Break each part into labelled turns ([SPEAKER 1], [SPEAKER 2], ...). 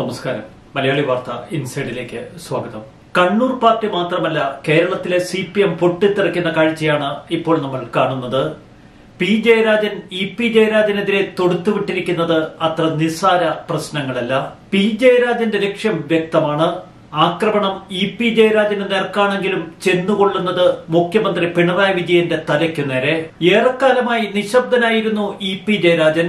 [SPEAKER 1] നമസ്കാരം. മലയാളി വാർത്ത ഇൻസൈഡിലേക്ക് സ്വാഗതം. കണ്ണൂർ പാർട്ടി മാത്രമല്ല കേരളത്തിലെ സി പി എം പൊട്ടിത്തെറിക്കുന്ന കാഴ്ചയാണ് ഇപ്പോൾ നമ്മൾ കാണുന്നത്. പി ജയരാജൻ ഇ പി ജയരാജനെതിരെ തൊടുത്തുവിട്ടിരിക്കുന്നത് അത്ര നിസ്സാര പ്രശ്നങ്ങളല്ല. പി ജയരാജന്റെ ലക്ഷ്യം വ്യക്തമാണ്. ആക്രമണം ഇ പി ജയരാജന് നേർക്കാണെങ്കിലും ചെന്നുകൊള്ളുന്നത് മുഖ്യമന്ത്രി പിണറായി വിജയന്റെ തലയ്ക്കു നേരെ. ഏറെക്കാലമായി നിശബ്ദനായിരുന്നു ഇ പി ജയരാജൻ.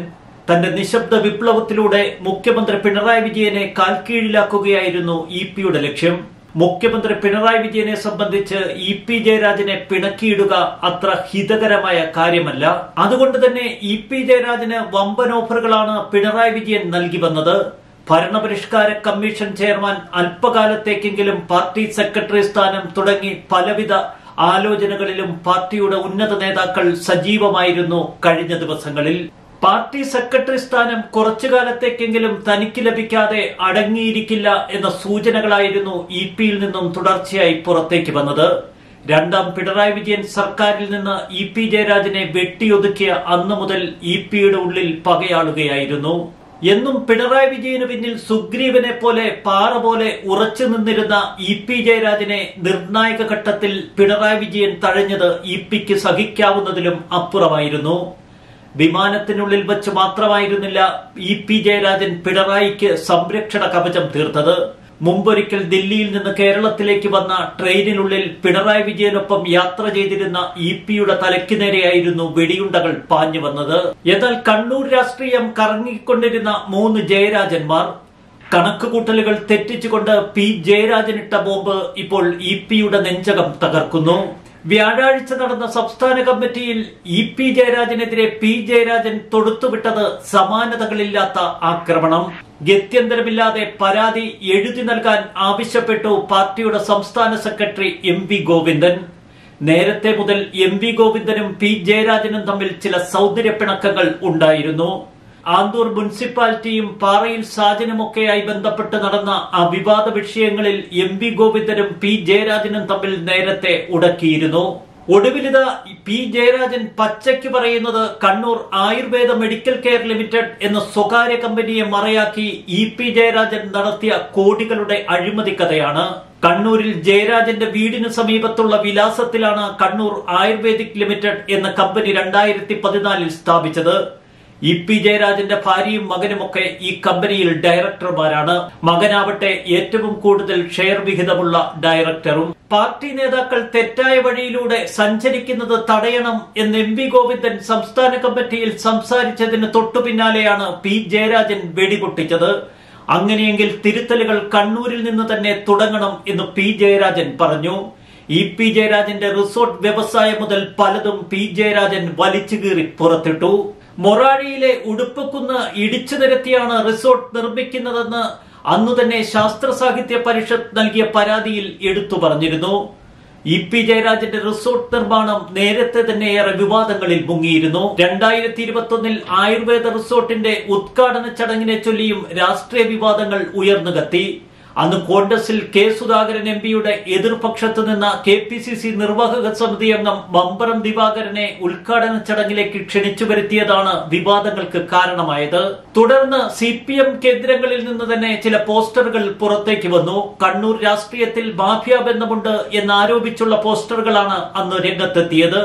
[SPEAKER 1] തന്റെ നിശബ്ദ വിപ്ലവത്തിലൂടെ മുഖ്യമന്ത്രി പിണറായി വിജയനെ കാൽക്കീഴിലാക്കുകയായിരുന്നു ഇ പിയുടെ ലക്ഷ്യം. മുഖ്യമന്ത്രി പിണറായി വിജയനെ സംബന്ധിച്ച് ഇ പി ജയരാജനെ പിണക്കിയിടുക അത്ര ഹിതകരമായ കാര്യമല്ല. അതുകൊണ്ട് തന്നെ ഇ പി ജയരാജന് വമ്പൻ ഓഫറുകളാണ് പിണറായി വിജയൻ നൽകി വന്നത്. ഭരണപരിഷ്കാര കമ്മീഷൻ ചെയർമാൻ അല്പകാലത്തേക്കെങ്കിലും പാർട്ടി സെക്രട്ടറി സ്ഥാനം തുടങ്ങി പലവിധ ആലോചനകളിലും പാർട്ടിയുടെ ഉന്നത നേതാക്കൾ സജീവമായിരുന്നു കഴിഞ്ഞ ദിവസങ്ങളിൽ. പാർട്ടി സെക്രട്ടറി സ്ഥാനം കുറച്ചു കാലത്തേക്കെങ്കിലും തനിക്ക് ലഭിക്കാതെ അടങ്ങിയിരിക്കില്ല എന്ന സൂചനകളായിരുന്നു ഇ പിയിൽ നിന്നും തുടർച്ചയായി പുറത്തേക്ക് വന്നത്. രണ്ടാം പിണറായി വിജയൻ സർക്കാരിൽ നിന്ന് ഇ പി ജയരാജനെ വെട്ടിയൊതുക്കിയ അന്നു മുതൽ ഇ പിയുടെ ഉള്ളിൽ പകയാളുകയായിരുന്നു. എന്നും പിണറായി വിജയന് പിന്നിൽ സുഗ്രീവനെ പോലെ പാറ പോലെ ഉറച്ചു നിന്നിരുന്ന ഇ പി ജയരാജനെ നിർണായക ഘട്ടത്തിൽ പിണറായി വിജയൻ തഴഞ്ഞത് ഇ പിക്ക് സഹിക്കാവുന്നതിലും അപ്പുറമായിരുന്നു. വിമാനത്തിനുള്ളിൽ വെച്ച് മാത്രമായിരുന്നില്ല ഇ പി ജയരാജൻ പിണറായിക്ക് സംരക്ഷണ കവചം തീർത്തത്. മുമ്പൊരിക്കൽ ദില്ലിയിൽ നിന്ന് കേരളത്തിലേക്ക് വന്ന ട്രെയിനിനുള്ളിൽ പിണറായി വിജയനൊപ്പം യാത്ര ചെയ്തിരുന്ന ഇ പിയുടെ തലയ്ക്ക് നേരെയായിരുന്നു വെടിയുണ്ടകൾ പാഞ്ഞു വന്നത്. എന്നാൽ കണ്ണൂർ രാഷ്ട്രീയം കറങ്ങിക്കൊണ്ടിരുന്ന മൂന്ന് ജയരാജന്മാർ കണക്കുകൂട്ടലുകൾ തെറ്റിച്ചുകൊണ്ട് പി ജയരാജനിട്ട ബോംബ് ഇപ്പോൾ ഇ പിയുടെ നെഞ്ചകം തകർക്കുന്നു. വ്യാഴാഴ്ച നടന്ന സംസ്ഥാന കമ്മിറ്റിയിൽ ഇ പി ജയരാജനെതിരെ പി ജയരാജൻ തൊടുത്തുവിട്ടത് സമാനതകളില്ലാത്ത ആക്രമണം. ഗത്യന്തരമില്ലാതെ പരാതി എഴുതി നൽകാൻ ആവശ്യപ്പെട്ടു പാർട്ടിയുടെ സംസ്ഥാന സെക്രട്ടറി എം വി ഗോവിന്ദൻ. നേരത്തെ മുതൽ എം വി ഗോവിന്ദനും പി ജയരാജനും തമ്മിൽ ചില സൗന്ദര്യ പിണക്കങ്ങൾ ഉണ്ടായിരുന്നു. ആന്തൂർ മുനിസിപ്പാലിറ്റിയും പാറയിൽ സാജനുമൊക്കെയായി ബന്ധപ്പെട്ട് നടന്ന ആ വിവാദ വിഷയങ്ങളിൽ എം വി ഗോവിന്ദനും പി ജയരാജനും തമ്മിൽ നേരത്തെ ഉടക്കിയിരുന്നു. ഒടുവിലിത പി ജയരാജൻ പച്ചയ്ക്ക് പറയുന്നത് Kannur Ayurveda medical care limited എന്ന സ്വകാര്യ കമ്പനിയെ മറയാക്കി ഇ പി ജയരാജൻ നടത്തിയ കോടികളുടെ അഴിമതി കഥയാണ്. കണ്ണൂരിൽ ജയരാജന്റെ വീടിന് സമീപത്തുള്ള വിലാസത്തിലാണ് കണ്ണൂർ ആയുർവേദിക് ലിമിറ്റഡ് എന്ന കമ്പനി രണ്ടായിരത്തി പതിനാലിൽ സ്ഥാപിച്ചത്. ഇ പി ജയരാജന്റെ ഭാര്യയും മകനുമൊക്കെ ഈ കമ്പനിയിൽ ഡയറക്ടർമാരാണ്. മകനാവട്ടെ ഏറ്റവും കൂടുതൽ ഷെയർ വിഹിതമുള്ള ഡയറക്ടറും. പാർട്ടി നേതാക്കൾ തെറ്റായ വഴിയിലൂടെ സഞ്ചരിക്കുന്നത് തടയണം എന്ന് എം വി ഗോവിന്ദൻ സംസ്ഥാന കമ്മിറ്റിയിൽ സംസാരിച്ചതിന് തൊട്ടു പിന്നാലെയാണ് പി ജയരാജൻ വെടിപൊട്ടിച്ചത്. അങ്ങനെയെങ്കിൽ തിരുത്തലുകൾ കണ്ണൂരിൽ നിന്ന് തന്നെ തുടങ്ങണം എന്ന് പി ജയരാജൻ പറഞ്ഞു. ഇ പി ജയരാജന്റെ റിസോർട്ട് വ്യവസായം മുതൽ പലതും പി ജയരാജൻ വലിച്ചു കീറി പുറത്തിട്ടു. മൊറാഴിയിലെ ഉടുപ്പക്കുന്ന് ഇടിച്ചു നിരത്തിയാണ് റിസോർട്ട് നിർമ്മിക്കുന്നതെന്ന് അന്നു തന്നെ ശാസ്ത്ര സാഹിത്യ പരിഷത്ത് നൽകിയ പരാതിയിൽ എടുത്തു പറഞ്ഞിരുന്നു. ഇ പി ജയരാജന്റെ റിസോർട്ട് നിർമ്മാണം നേരത്തെ തന്നെ ഏറെ വിവാദങ്ങളിൽ മുങ്ങിയിരുന്നു. രണ്ടായിരത്തി ഇരുപത്തൊന്നിൽ ആയുർവേദ റിസോർട്ടിന്റെ ഉദ്ഘാടന ചടങ്ങിനെ ചൊല്ലിയും രാഷ്ട്രീയ വിവാദങ്ങൾ ഉയർന്നു കത്തി അന്ന് കോൺഗ്രസിൽ കെ സുധാകരൻ എം പിയുടെ എതിർപക്ഷത്ത് നിന്ന് കെ പി സി സി നിർവാഹക സമിതി അംഗം ബംബറം ദിവാകരനെ ഉദ്ഘാടന ചടങ്ങിലേക്ക് ക്ഷണിച്ചു വരുത്തിയതാണ് വിവാദങ്ങൾക്ക് കാരണമായത്. തുടർന്ന് സി പി എം കേന്ദ്രങ്ങളിൽ നിന്ന് തന്നെ ചില പോസ്റ്ററുകൾ പുറത്തേക്ക് വന്നു. കണ്ണൂർ രാഷ്ട്രീയത്തിൽ മാഫിയ ബന്ധമുണ്ട് എന്നാരോപിച്ചുള്ള പോസ്റ്ററുകളാണ് അന്ന് രംഗത്തെത്തിയത്.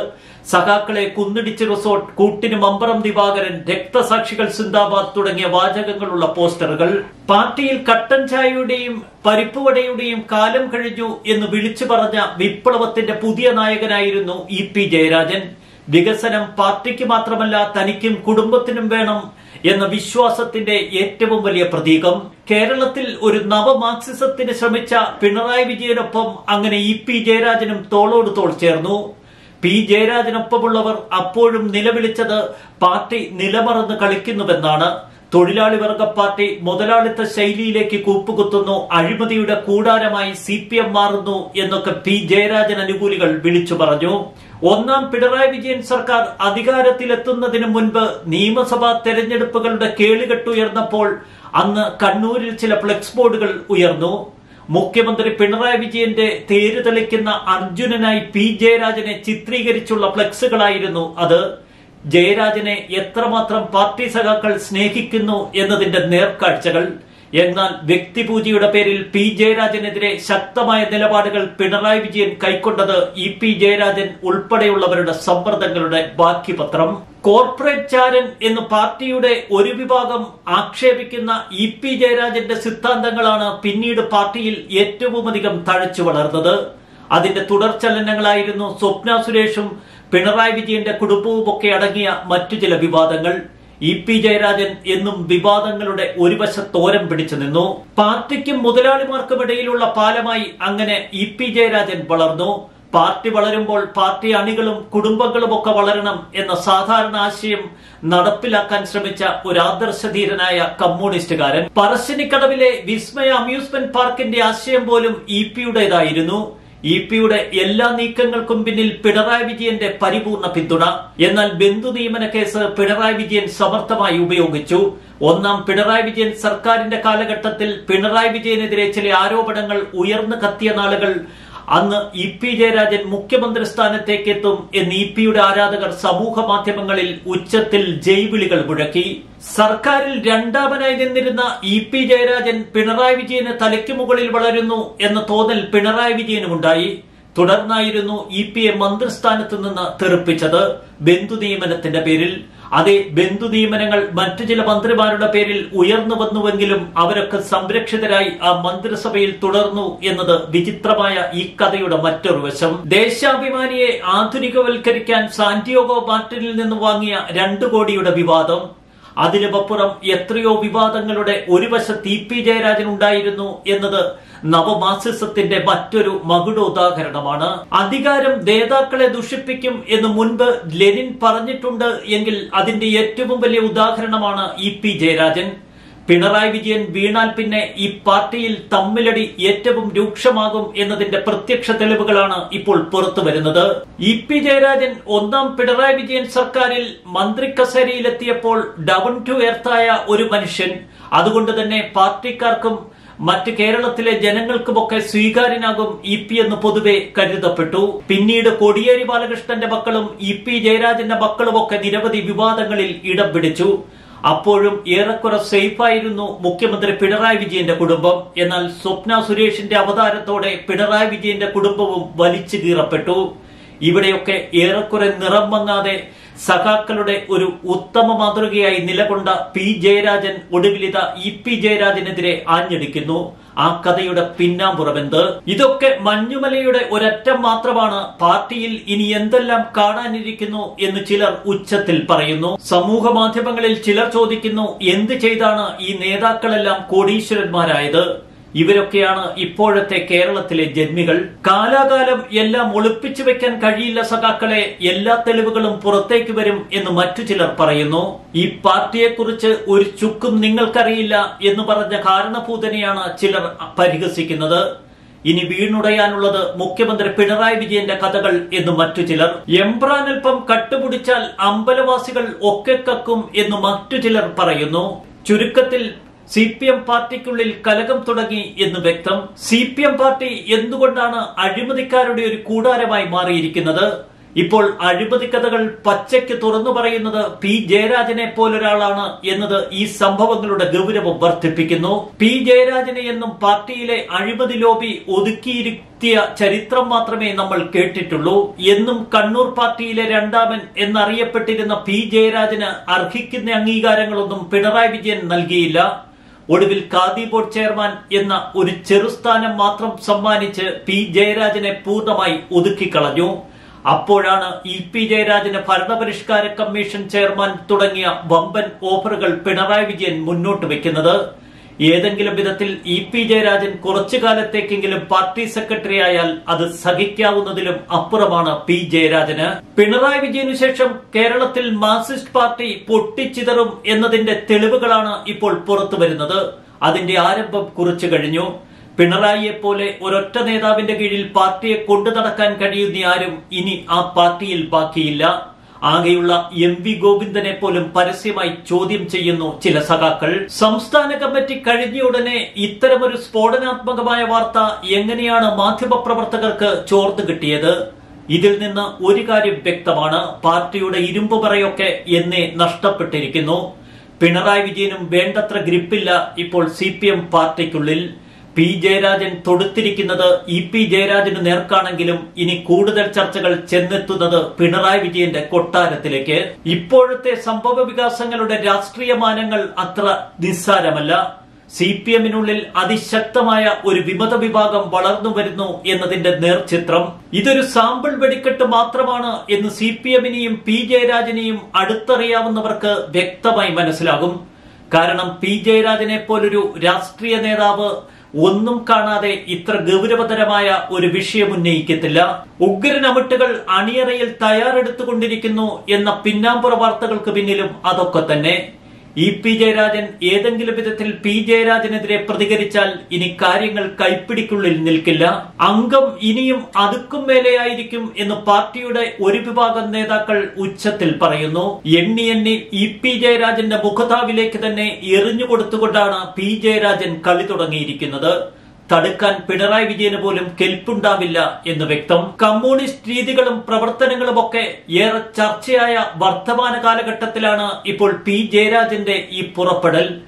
[SPEAKER 1] സഖാക്കളെ കുന്നിടിച്ച് റിസോർട്ട് കൂട്ടിന് മമ്പറം ദിവാകരൻ രക്തസാക്ഷികൾ സിന്ദാബാദ് തുടങ്ങിയ വാചകങ്ങളുള്ള പോസ്റ്ററുകൾ പാർട്ടിയിൽ കട്ടൻ ചായയുടെയും പരിപ്പുവടയുടെയും കാലം കഴിഞ്ഞു എന്ന് വിളിച്ചു പറഞ്ഞ വിപ്ലവത്തിന്റെ പുതിയ നായകനായിരുന്നു ഇ പി ജയരാജൻ. വികസനം പാർട്ടിക്ക് മാത്രമല്ല തനിക്കും കുടുംബത്തിനും വേണം എന്ന വിശ്വാസത്തിന്റെ ഏറ്റവും വലിയ പ്രതീകം. കേരളത്തിൽ ഒരു നവ മാർക്സിസത്തിന് ശ്രമിച്ച പിണറായി വിജയനൊപ്പം അങ്ങനെ ഇ പി ജയരാജനും തോളോട് തോൾ ചേർന്നു. പി ജയരാജനൊപ്പമുള്ളവർ അപ്പോഴും നിലവിളിച്ചത് പാർട്ടി നിലമറന്ന് കളിക്കുന്നുവെന്നാണ്. തൊഴിലാളി വർഗ പാർട്ടി മുതലാളിത്ത ശൈലിയിലേക്ക് കൂപ്പുകുത്തുന്നു. അഴിമതിയുടെ കൂടാരമായി സി പി എം മാറുന്നു എന്നൊക്കെ പി ജയരാജൻ അനുകൂലികൾ വിളിച്ചു പറഞ്ഞു. ഒന്നാം പിണറായി വിജയൻ സർക്കാർ അധികാരത്തിലെത്തുന്നതിന് മുൻപ് നിയമസഭാ തെരഞ്ഞെടുപ്പുകളുടെ കേളുകെട്ടുയർന്നപ്പോൾ അന്ന് കണ്ണൂരിൽ ചില ഫ്ലെക്സ് ബോർഡുകൾ ഉയർന്നു. മുഖ്യമന്ത്രി പിണറായി വിജയന്റെ തേര് തെളിക്കുന്ന അർജുനനായി പി ജയരാജനെ ചിത്രീകരിച്ചുള്ള ഫ്ലെക്സുകളായിരുന്നു അത്. ജയരാജനെ എത്രമാത്രം പാർട്ടി സഖാക്കൾ സ്നേഹിക്കുന്നു എന്നതിന്റെ നേർക്കാഴ്ചകൾ. എന്നാൽ വ്യക്തിപൂജയുടെ പേരിൽ പി ജയരാജനെതിരെ ശക്തമായ നിലപാടുകൾ പിണറായി വിജയൻ കൈക്കൊണ്ടത് ഇ പി ജയരാജൻ ഉൾപ്പെടെയുള്ളവരുടെ സമ്മർദ്ദങ്ങളുടെ ബാക്കി പത്രം കോർപ്പറേറ്റ് ചാരൻ എന്ന് പാർട്ടിയുടെ ഒരു വിഭാഗം ആക്ഷേപിക്കുന്ന ഇ പി ജയരാജന്റെ സിദ്ധാന്തങ്ങളാണ് പിന്നീട് പാർട്ടിയിൽ ഏറ്റവും അധികം തഴച്ചു വളർന്നത്. അതിന്റെ തുടർചലനങ്ങളായിരുന്നു സ്വപ്ന സുരേഷും പിണറായി വിജയന്റെ കുടുംബവും ഒക്കെ അടങ്ങിയ മറ്റു ചില വിവാദങ്ങൾ. ഇ പി ജയരാജൻ എന്നും വിവാദങ്ങളുടെ ഒരു വശത്തോരം പിടിച്ചു നിന്നു. പാർട്ടിക്കും മുതലാളിമാർക്കും ഇടയിലുള്ള പാലമായി അങ്ങനെ ഇ പി ജയരാജൻ വളർന്നു. പാർട്ടി വളരുമ്പോൾ പാർട്ടി അണികളും കുടുംബങ്ങളും ഒക്കെ വളരണം എന്ന സാധാരണ ആശയം നടപ്പിലാക്കാൻ ശ്രമിച്ച ഒരു ആദർശധീരനായ കമ്മ്യൂണിസ്റ്റുകാരൻ. പറശ്ശിനിക്കടവിലെ വിസ്മയ അമ്യൂസ്മെന്റ് പാർക്കിന്റെ ആശയം പോലും ഇ പിയുടേതായിരുന്നു. ഇ പിയുടെ എല്ലാ നീക്കങ്ങൾക്കും പിന്നിൽ പിണറായി വിജയന്റെ പരിപൂർണ പിന്തുണ. എന്നാൽ ബന്ധു നിയമന കേസ് പിണറായി വിജയൻ സമർത്ഥമായി ഉപയോഗിച്ചു. ഒന്നാം പിണറായി വിജയൻ സർക്കാരിന്റെ കാലഘട്ടത്തിൽ പിണറായി വിജയനെതിരെ ചില ആരോപണങ്ങൾ ഉയർന്നു കത്തിയ നാളുകൾ അന്ന് ഇ പി ജയരാജൻ മുഖ്യമന്ത്രി സ്ഥാനത്തേക്ക് എത്തും എന്ന് ഇ പിയുടെ ആരാധകർ സമൂഹ മാധ്യമങ്ങളിൽ ഉച്ചത്തിൽ ജയ്വിളികൾ മുഴക്കി. സർക്കാരിൽ രണ്ടാമനായി നിന്നിരുന്ന ഇ പി ജയരാജൻ പിണറായി വിജയന് തലയ്ക്ക് മുകളിൽ വളരുന്നു എന്ന തോന്നൽ പിണറായി വിജയനുമുണ്ടായി. തുടർന്നായിരുന്നു ഇ പിയെ മന്ത്രിസ്ഥാനത്ത് നിന്ന് തെറിപ്പിച്ചത്. ബന്ധു നിയമനത്തിന്റെ പേരിൽ അതേ ബന്ധു നിയമനങ്ങൾ മറ്റു ചില മന്ത്രിമാരുടെ പേരിൽ ഉയർന്നു വന്നുവെങ്കിലും അവരൊക്കെ സംരക്ഷിതരായി ആ മന്ത്രിസഭയിൽ തുടർന്നു എന്നത് വിചിത്രമായ ഈ കഥയുടെ മറ്റൊരു വശം. ദേശാഭിമാനിയെ ആധുനികവൽക്കരിക്കാൻ സാന്റിയോഗോ മാർട്ടിനിൽ നിന്ന് വാങ്ങിയ രണ്ടു കോടിയുടെ വിവാദം അതിനുമപ്പുറം എത്രയോ വിവാദങ്ങളുടെ ഒരു വശത്ത് ഇ പി ജയരാജൻ ഉണ്ടായിരുന്നു എന്നത് നവമാസിസത്തിന്റെ മറ്റൊരു മകുടോദാഹരണമാണ്. അധികാരം നേതാക്കളെ ദുഷിപ്പിക്കും എന്ന് മുൻപ് ലെനിൻ പറഞ്ഞിട്ടുണ്ട് എങ്കിൽ അതിന്റെ ഏറ്റവും വലിയ ഉദാഹരണമാണ് ഇ പി ജയരാജൻ. പിണറായി വിജയൻ വീണാൽ പിന്നെ ഈ പാർട്ടിയിൽ തമ്മിലടി ഏറ്റവും രൂക്ഷമാകും എന്നതിന്റെ പ്രത്യക്ഷ തെളിവുകളാണ് ഇപ്പോൾ പുറത്തു വരുന്നത്. ഇ പി ജയരാജൻ ഒന്നാം പിണറായി വിജയൻ സർക്കാരിൽ മന്ത്രി കസേരയിലെത്തിയപ്പോൾ ഡൗൺ ടു എർത്തായ ഒരു മനുഷ്യൻ. അതുകൊണ്ട് തന്നെ പാർട്ടിക്കാർക്കും മറ്റ് കേരളത്തിലെ ജനങ്ങൾക്കുമൊക്കെ സ്വീകാര്യനാകും ഇ പി എന്ന് പൊതുവെ കരുതപ്പെട്ടു. പിന്നീട് കോടിയേരി ബാലകൃഷ്ണന്റെ മക്കളും ഇ പി ജയരാജന്റെ മക്കളുമൊക്കെ നിരവധി വിവാദങ്ങളിൽ ഇടം പിടിച്ചു. അപ്പോഴും ഏറെക്കുറെ സേഫായിരുന്നു മുഖ്യമന്ത്രി പിണറായി വിജയന്റെ കുടുംബം. എന്നാൽ സ്വപ്ന സുരേഷിന്റെ അവതാരത്തോടെ പിണറായി വിജയന്റെ കുടുംബവും വലിച്ചു കീറപ്പെട്ടു. ഇവിടെയൊക്കെ ഏറെക്കുറെ നിറം മങ്ങാതെ സഖാക്കളുടെ ഒരു ഉത്തമ മാതൃകയായി നിലകൊണ്ട പി ജയരാജൻ ഒടുവിലിത ഇ പി ജയരാജനെതിരെ ആഞ്ഞടിക്കുന്നു. ആ കഥയുടെ പിന്നാമ്പുറമെന്ത്? ഇതൊക്കെ മഞ്ഞുമലയുടെ ഒരറ്റം മാത്രമാണ്. പാർട്ടിയിൽ ഇനി എന്തെല്ലാം കാണാനിരിക്കുന്നു എന്ന് ചിലർ ഉച്ചത്തിൽ പറയുന്നു. സമൂഹ മാധ്യമങ്ങളിൽ ചിലർ ചോദിക്കുന്നു എന്ത് ചെയ്താണ് ഈ നേതാക്കളെല്ലാം കോടീശ്വരന്മാരായത്? ഇവരൊക്കെയാണ് ഇപ്പോഴത്തെ കേരളത്തിലെ ജന്മികൾ. കാലാകാലം എല്ലാം ഒളിപ്പിച്ചു വെക്കാൻ കഴിയില്ല സഖാക്കളെ. എല്ലാ തെളിവുകളും പുറത്തേക്ക് വരും എന്ന് മറ്റു ചിലർ പറയുന്നു. ഈ പാർട്ടിയെക്കുറിച്ച് ഒരു ചുക്കും നിങ്ങൾക്കറിയില്ല എന്ന് പറഞ്ഞ കാരണഭൂതനെയാണ് ചിലർ പരിഹസിക്കുന്നത്. ഇനി വീണുടയാനുള്ളത് മുഖ്യമന്ത്രി പിണറായി വിജയന്റെ കഥകൾ എന്ന് മറ്റു ചിലർ. എംബ്രാനൽപ്പം കട്ടുപിടിച്ചാൽ അമ്പലവാസികൾ ഒക്കെ കക്കും എന്ന് മറ്റു ചിലർ പറയുന്നു. ചുരുക്കത്തിൽ സി പി എം പാർട്ടിക്കുള്ളിൽ കലകം തുടങ്ങി എന്ന് വ്യക്തം. സി പി എം പാർട്ടി എന്തുകൊണ്ടാണ് അഴിമതിക്കാരുടെ ഒരു കൂടാരമായി മാറിയിരിക്കുന്നത്? ഇപ്പോൾ അഴിമതി കഥകൾ പച്ചയ്ക്ക് തുറന്നു പറയുന്നത് പി ജയരാജനെ പോലൊരാളാണ് എന്നത് ഈ സംഭവങ്ങളുടെ ഗൗരവം വർദ്ധിപ്പിക്കുന്നു. പി ജയരാജനെ എന്നും പാർട്ടിയിലെ അഴിമതി ലോബി ഒതുക്കിയിരുത്തിയ ചരിത്രം മാത്രമേ നമ്മൾ കേട്ടിട്ടുള്ളൂ. എന്നും കണ്ണൂർ പാർട്ടിയിലെ രണ്ടാമൻ എന്നറിയപ്പെട്ടിരുന്ന പി ജയരാജന് അർഹിക്കുന്ന അംഗീകാരങ്ങളൊന്നും പിണറായി വിജയൻ നൽകിയില്ല. ഒടുവിൽ ഖാദി ബോർഡ് ചെയർമാൻ എന്ന ഒരു ചെറുസ്ഥാനം മാത്രം സമ്മാനിച്ച് പി ജയരാജനെ പൂർണമായി ഒതുക്കിക്കളഞ്ഞു അപ്പോഴാണ് ഇ പി ജയരാജന് ഭരണപരിഷ്കാര കമ്മീഷൻ ചെയർമാൻ തുടങ്ങിയ വമ്പൻ ഓഫറുകൾ പിണറായി വിജയൻ മുന്നോട്ട് വെക്കുന്നത്. ഏതെങ്കിലും വിധത്തിൽ ഇ പി ജയരാജൻ കുറച്ചു കാലത്തേക്കെങ്കിലും പാർട്ടി സെക്രട്ടറി ആയാൽ അത് സഹിക്കാവുന്നതിലും അപ്പുറമാണ് പി ജയരാജന്. പിണറായി വിജയനു ശേഷം കേരളത്തിൽ മാർക്സിസ്റ്റ് പാർട്ടി പൊട്ടിച്ചിതറും എന്നതിന്റെ തെളിവുകളാണ് ഇപ്പോൾ പുറത്തു വരുന്നത്. അതിന്റെ ആരംഭം കുറിച്ചു കഴിഞ്ഞു. പിണറായിയെ പോലെ ഒരൊറ്റ നേതാവിന്റെ കീഴിൽ പാർട്ടിയെ കൊണ്ടു നടക്കാൻ കഴിയുന്ന ആരും ഇനി ആ പാർട്ടിയിൽ ബാക്കിയില്ല. ആകെയുള്ള എം വി ഗോവിന്ദനെ പോലും പരസ്യമായി ചോദ്യം ചെയ്യുന്നു ചില സഖാക്കൾ. സംസ്ഥാന കമ്മിറ്റി കഴിഞ്ഞ ഉടനെ ഇത്തരമൊരു സ്ഫോടനാത്മകമായ വാർത്ത എങ്ങനെയാണ് മാധ്യമപ്രവർത്തകർക്ക് ചോർത്ത് കിട്ടിയത്? ഇതിൽ നിന്ന് ഒരു കാര്യം വ്യക്തമാണ്. പാർട്ടിയുടെ ഇരുമ്പ് പറയൊക്കെ എന്നേ നഷ്ടപ്പെട്ടിരിക്കുന്നു. പിണറായി വിജയനും വേണ്ടത്ര ഗ്രിപ്പില്ല ഇപ്പോൾ സി പി എം പാർട്ടിക്കുള്ളിൽ. പി ജയരാജൻ തൊടുത്തിരിക്കുന്നത് ഇ പി ജയരാജന് നേർക്കാണെങ്കിലും ഇനി കൂടുതൽ ചർച്ചകൾ ചെന്നെത്തുന്നത് പിണറായി വിജയന്റെ കൊട്ടാരത്തിലേക്ക്. ഇപ്പോഴത്തെ സംഭവ വികാസങ്ങളുടെ രാഷ്ട്രീയ മാനങ്ങൾ അത്ര നിസ്സാരമല്ല. സി പി എമ്മിനുള്ളിൽ അതിശക്തമായ ഒരു വിമത വിഭാഗം വളർന്നു വരുന്നു എന്നതിന്റെ നേർചിത്രം. ഇതൊരു സാമ്പിൾ വെടിക്കെട്ട് മാത്രമാണ് എന്ന് സി പി എമ്മിനെയും പി ജയരാജനെയും അടുത്തറിയാവുന്നവർക്ക് വ്യക്തമായി മനസ്സിലാകും. കാരണം പി ജയരാജനെ പോലൊരു രാഷ്ട്രീയ നേതാവ് ഒന്നും കാണാതെ ഇത്ര ഗൗരവതരമായ ഒരു വിഷയം ഉന്നയിക്കത്തില്ല. ഉഗ്രൻ അണിയറയിൽ തയ്യാറെടുത്തുകൊണ്ടിരിക്കുന്നു എന്ന പിന്നാമ്പുറ വാർത്തകൾക്ക് പിന്നിലും അതൊക്കെ തന്നെ. ഇ പി ജയരാജൻ ഏതെങ്കിലും വിധത്തിൽ പി ജയരാജനെതിരെ പ്രതികരിച്ചാൽ ഇനി കാര്യങ്ങൾ കൈപ്പിടിക്കുള്ളിൽ നിൽക്കില്ല. അംഗം ഇനിയും അതുക്കും മേലെയായിരിക്കും എന്ന് പാർട്ടിയുടെ ഒരു വിഭാഗം നേതാക്കൾ ഉച്ചത്തിൽ പറയുന്നു. എണ്ണി എണ്ണി ഇ പി ജയരാജന്റെ മുഖതാവിലേക്ക് തന്നെ എറിഞ്ഞുകൊടുത്തുകൊണ്ടാണ് പി ജയരാജൻ കളി തുടങ്ങിയിരിക്കുന്നത്. തടുക്കാൻ പിണറായി വിജയന് പോലും കെൽപ്പുണ്ടാവില്ല എന്ന് വ്യക്തം. കമ്മ്യൂണിസ്റ്റ് രീതികളും പ്രവർത്തനങ്ങളും ഒക്കെ ഏറെ ചർച്ചയായ വർത്തമാന കാലഘട്ടത്തിലാണ് ഇപ്പോൾ പി ജയരാജന്റെ ഈ പുറപ്പെടൽ.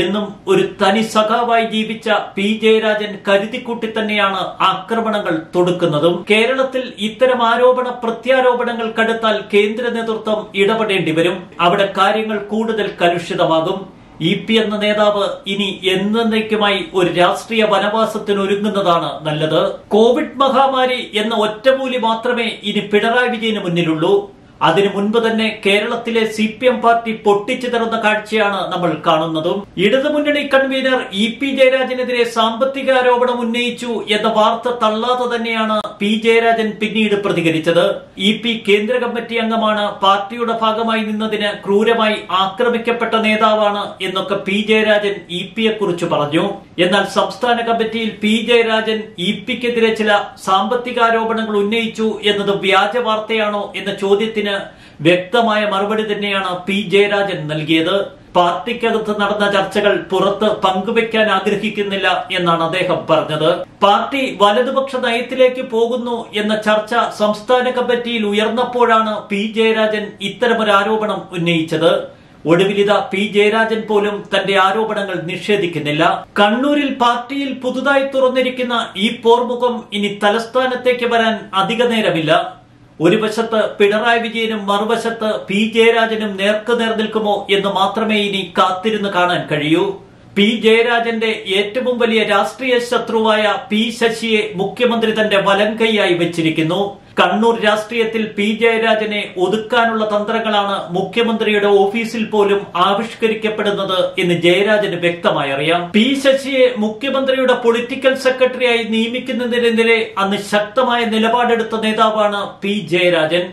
[SPEAKER 1] എന്നും ഒരു തനി സഖാവായി ജീവിച്ച പി ജയരാജൻ കരുതിക്കൂട്ടി തന്നെയാണ് ആക്രമണങ്ങൾ തൊടുക്കുന്നതും. കേരളത്തിൽ ഇത്തരം ആരോപണ പ്രത്യാരോപണങ്ങൾ കടുത്താൽ കേന്ദ്ര നേതൃത്വം ഇടപെടേണ്ടി വരും. അവിടെ കാര്യങ്ങൾ കൂടുതൽ കലുഷിതമാകും. ഇ പി എന്ന നേതാവ് ഇനി എന്നേക്കുമായി ഒരു രാഷ്ട്രീയ വനവാസത്തിന് ഒരുങ്ങുന്നതാണ് നല്ലത്. കോവിഡ് മഹാമാരി എന്ന ഒറ്റമൂലി മാത്രമേ ഇനി പിണറായി വിജയന് മുന്നിലുള്ളൂ. അതിനു മുൻപ് തന്നെ കേരളത്തിലെ സി പി എം പാർട്ടി പൊട്ടിച്ചു തരുന്ന കാഴ്ചയാണ് നമ്മൾ കാണുന്നതും. ഇടതുമുന്നണി കൺവീനർ ഇ പി ജയരാജനെതിരെ സാമ്പത്തിക ആരോപണം ഉന്നയിച്ചു എന്ന വാർത്ത തള്ളാതെ തന്നെയാണ് പി ജയരാജൻ പിന്നീട് പ്രതികരിച്ചത്. ഇ പി കേന്ദ്ര കമ്മിറ്റി അംഗമാണ് പാർട്ടിയുടെ ഭാഗമായി നിന്നതിന് ക്രൂരമായി ആക്രമിക്കപ്പെട്ട നേതാവാണ് എന്നൊക്കെ പി ജയരാജൻ ഇ പിയെ കുറിച്ച് പറഞ്ഞു. എന്നാൽ സംസ്ഥാന കമ്മിറ്റിയിൽ പി ജയരാജൻ ഇ പിക്കെതിരെ ചില സാമ്പത്തിക ആരോപണങ്ങൾ ഉന്നയിച്ചു എന്നത് വ്യാജ വാർത്തയാണോ എന്ന ചോദ്യത്തിന് വ്യക്തമായ മറുപടി തന്നെയാണ് പി ജയരാജൻ നൽകിയത്. പാർട്ടിക്കകത്ത് നടന്ന ചർച്ചകൾ പുറത്ത് പങ്കുവെക്കാൻ ആഗ്രഹിക്കുന്നില്ല എന്നാണ് അദ്ദേഹം പറഞ്ഞത്. പാർട്ടി വലതുപക്ഷ നയത്തിലേക്ക് പോകുന്നു എന്ന ചർച്ച സംസ്ഥാന കമ്മിറ്റിയിൽ ഉയർന്നപ്പോഴാണ് പി ജയരാജൻ ഇത്തരമൊരു ആരോപണം ഉന്നയിച്ചത്. ഒടുവിലിത പി ജയരാജൻ പോലും തന്റെ ആരോപണങ്ങൾ നിഷേധിക്കുന്നില്ല. കണ്ണൂരിൽ പാർട്ടിയിൽ പുതുതായി തുറന്നിരിക്കുന്ന ഈ പോർമുഖം ഇനി തലസ്ഥാനത്തേക്ക് വരാൻ അധിക നേരമില്ല ഒരു വശത്ത് പിണറായി വിജയനും മറുവശത്ത് പി ജയരാജനും നേർക്കുനേർ നിൽക്കുമോ എന്ന് മാത്രമേ ഇനി കാത്തിരുന്ന് കാണാൻ കഴിയൂ. പി ജയരാജന്റെ ഏറ്റവും വലിയ രാഷ്ട്രീയ ശത്രുവായ പി ശശിയെ മുഖ്യമന്ത്രി തന്റെ വലങ്കൈയായി വെച്ചിരിക്കുന്നു. കണ്ണൂർ രാഷ്ട്രീയത്തിൽ പി ജയരാജനെ ഒതുക്കാനുള്ള തന്ത്രങ്ങളാണ് മുഖ്യമന്ത്രിയുടെ ഓഫീസിൽ പോലും ആവിഷ്കരിക്കപ്പെടുന്നത് എന്ന് ജയരാജന് വ്യക്തമായി അറിയാം. പി ശശിയെ മുഖ്യമന്ത്രിയുടെ പൊളിറ്റിക്കൽ സെക്രട്ടറിയായി നിയമിക്കുന്നതിനെതിരെ അന്ന് ശക്തമായ നിലപാടെടുത്ത നേതാവാണ് പി ജയരാജൻ.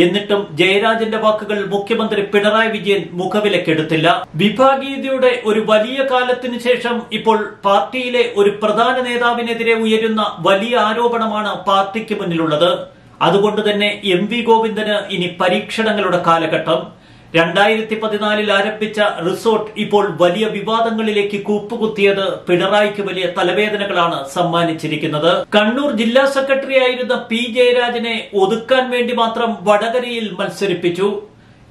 [SPEAKER 1] എന്നിട്ടും ജയരാജന്റെ വാക്കുകൾ മുഖ്യമന്ത്രി പിണറായി വിജയൻ മുഖവിലക്കെടുത്തില്ല. വിഭാഗീയതയുടെ ഒരു വലിയ കാലത്തിനു ശേഷം ഇപ്പോൾ പാർട്ടിയിലെ ഒരു പ്രധാന നേതാവിനെതിരെ ഉയരുന്ന വലിയ ആരോപണമാണ് പാർട്ടിക്ക് മുന്നിലുള്ളത്. അതുകൊണ്ട് തന്നെ എം വി ഗോവിന്ദന് ഇനി പരീക്ഷണങ്ങളുടെ കാലഘട്ടം. രണ്ടായിരത്തി പതിനാലിൽ ആരംഭിച്ച റിസോർട്ട് ഇപ്പോൾ വലിയ വിവാദങ്ങളിലേക്ക് കൂപ്പുകുത്തിയത് പിണറായിക്ക് വലിയ തലവേദനകളാണ് സമ്മാനിച്ചിരിക്കുന്നത്. കണ്ണൂർ ജില്ലാ സെക്രട്ടറി ആയിരുന്ന പി ജയരാജനെ ഒതുക്കാൻ വേണ്ടി മാത്രം വടകരയിൽ മത്സരിപ്പിച്ചു.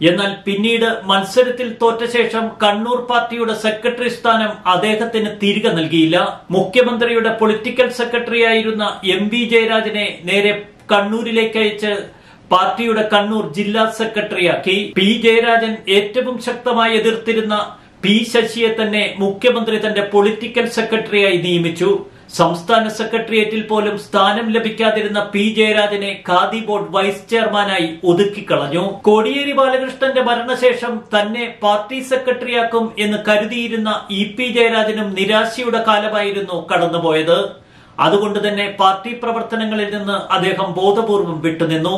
[SPEAKER 1] എന്നാൽ പിന്നീട് മത്സരത്തിൽ തോറ്റ ശേഷം കണ്ണൂർ പാർട്ടിയുടെ സെക്രട്ടറി സ്ഥാനം അദ്ദേഹത്തിന് തിരികെ നൽകിയില്ല. മുഖ്യമന്ത്രിയുടെ പൊളിറ്റിക്കൽ സെക്രട്ടറി ആയിരുന്ന എം വി ജയരാജനെ നേരെ കണ്ണൂരിലേക്ക് അയച്ച് പാർട്ടിയുടെ കണ്ണൂർ ജില്ലാ സെക്രട്ടറിയാക്കി പി. ജയരാജൻ ഏറ്റവും ശക്തമായി എതിർത്തിരുന്ന പി. ശശിയെ തന്നെ മുഖ്യമന്ത്രി തന്റെ പൊളിറ്റിക്കൽ സെക്രട്ടറിയായി നിയമിച്ചു. സംസ്ഥാന സെക്രട്ടേറിയറ്റിൽ പോലും സ്ഥാനം ലഭിക്കാതിരുന്ന പി. ജയരാജനെ ഖാദി ബോർഡ് വൈസ് ചെയർമാനായി ഒതുക്കിക്കളഞ്ഞു കോടിയേരി ബാലകൃഷ്ണന്റെ മരണശേഷം തന്നെ പാർട്ടി സെക്രട്ടറിയാക്കും എന്ന് കരുതിയിരുന്ന ഇ. പി. ജയരാജനും നിരാശയുടെ കാലമായിരുന്നു കടന്നുപോയത്. അതുകൊണ്ട് തന്നെ പാർട്ടി പ്രവർത്തനങ്ങളിൽ നിന്ന് അദ്ദേഹം ബോധപൂർവം വിട്ടുനിന്നു.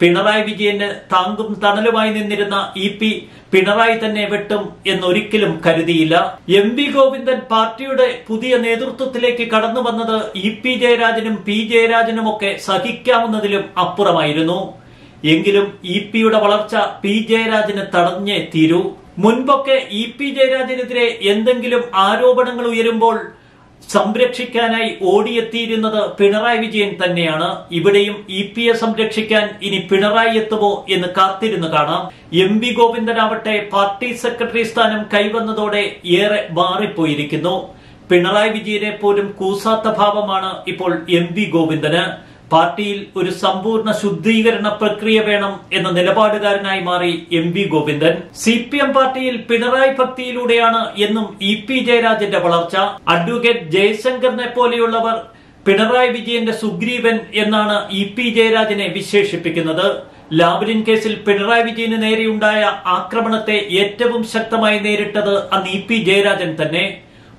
[SPEAKER 1] പിണറായി വിജയന് താങ്കും തണലുമായി നിന്നിരുന്ന ഇ പി പിണറായി തന്നെ വെട്ടും എന്നൊരിക്കലും കരുതിയില്ല. എം വി ഗോവിന്ദൻ പാർട്ടിയുടെ പുതിയ നേതൃത്വത്തിലേക്ക് കടന്നു വന്നത് ഇ പി ജയരാജനും പി ജയരാജനുമൊക്കെ സഹിക്കാവുന്നതിലും അപ്പുറമായിരുന്നു. എങ്കിലും ഇ പിയുടെ വളർച്ച പി ജയരാജന് തടഞ്ഞേ തീരൂ. മുൻപൊക്കെ ഇ പി ജയരാജനെതിരെ എന്തെങ്കിലും ആരോപണങ്ങൾ ഉയരുമ്പോൾ സംരക്ഷിക്കാനായി ഓടിയെത്തിയിരുന്നത് പിണറായി വിജയൻ തന്നെയാണ്. ഇവിടെയും ഇ പി എ സംരക്ഷിക്കാൻ ഇനി പിണറായി എത്തുമോ എന്ന് കാത്തിരുന്ന് കാണാം. എം വി ഗോവിന്ദനാവട്ടെ പാർട്ടി സെക്രട്ടറി സ്ഥാനം കൈവന്നതോടെ ഏറെ മാറിപ്പോയിരിക്കുന്നു. പിണറായി വിജയനെ പോലും കൂസാത്ത ഭാവമാണ് ഇപ്പോൾ എം വി ഗോവിന്ദന്. പാർട്ടിയിൽ ഒരു സമ്പൂർണ ശുദ്ധീകരണ പ്രക്രിയ വേണം എന്ന നിലപാടുകാരനായി മാറി M V Govindan. C P M പാർട്ടിയിൽ പിണറായി ഭക്തിയിലൂടെയാണ് എന്നും ഇ പി ജയരാജന്റെ വളർച്ച. അഡ്വക്കേറ്റ് ജയശങ്കറിനെ പോലെയുള്ളവർ പിണറായി വിജയന്റെ സുഗ്രീവൻ എന്നാണ് ഇ പി ജയരാജനെ വിശേഷിപ്പിക്കുന്നത്. ലാവ്ലിൻ കേസിൽ പിണറായി വിജയന് നേരെയുണ്ടായ ആക്രമണത്തെ ഏറ്റവും ശക്തമായി നേരിട്ടത് അന്ന് ഇ പി ജയരാജൻ തന്നെ.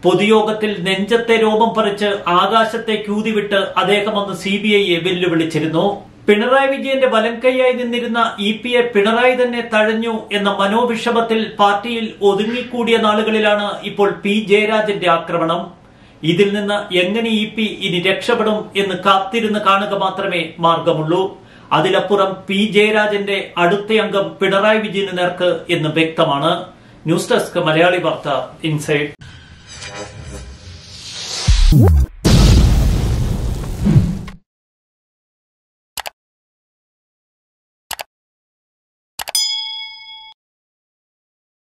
[SPEAKER 1] പൊതുയോഗത്തിൽ നെഞ്ചത്തെ രോമം പറിച്ച് ആകാശത്തെ ക്യൂതിവിട്ട് അദ്ദേഹം അന്ന് സി ബി ഐയെ വെല്ലുവിളിച്ചിരുന്നു. പിണറായി വിജയന്റെ വലംകൈയായി നിന്നിരുന്ന ഇ പി എ പിണറായി തന്നെ തഴഞ്ഞു എന്ന മനോവിഷമത്തിൽ പാർട്ടിയിൽ ഒതുങ്ങിക്കൂടിയ നാളുകളിലാണ് ഇപ്പോൾ പി ജയരാജന്റെ ആക്രമണം. ഇതിൽ നിന്ന് എങ്ങനെ ഇ പി ഇനി രക്ഷപ്പെടും എന്ന് കാത്തിരുന്ന് കാണുക മാത്രമേ മാർഗമുള്ളൂ. അതിലപ്പുറം പി ജയരാജന്റെ അടുത്ത അംഗം പിണറായി വിജയന് നേർക്ക് എന്ന് വ്യക്തമാണ്. ന്യൂസ് ഡെസ്ക് മലയാളി വാർത്ത ഇൻസൈഡ്. Whoop.